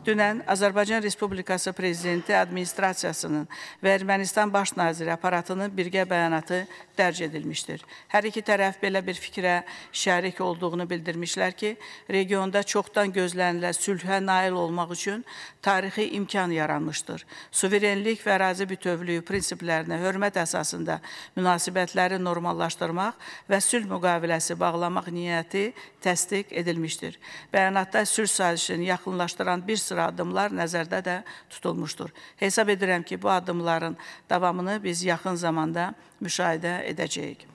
Dünən Azərbaycan Respublikası Prezidenti Administrasiyasının və Ermənistan Baş Naziri aparatının birgə bəyanatı dərc edilmişdir. Hər iki tərəf belə bir fikrə şərik olduğunu bildirmişlər ki, regionda çoxdan gözlənilən sülhə nail olmaq üçün tarixi imkan yaranmışdır. Suverenlik və ərazi bütövlüyü prinsiplərinə hörmət əsasında münasibətləri normallaşdırmaq və sülh müqaviləsi bağlamaq niyyəti təsdiq edilmişdir. Bəyanatda sülh sazişini yaxınlaşdıran bir sıra addımlar nəzərdə də tutulmuşdur. Hesab edirəm ki, bu addımların davamını biz yaxın zamanda müşahidə edəcəyik.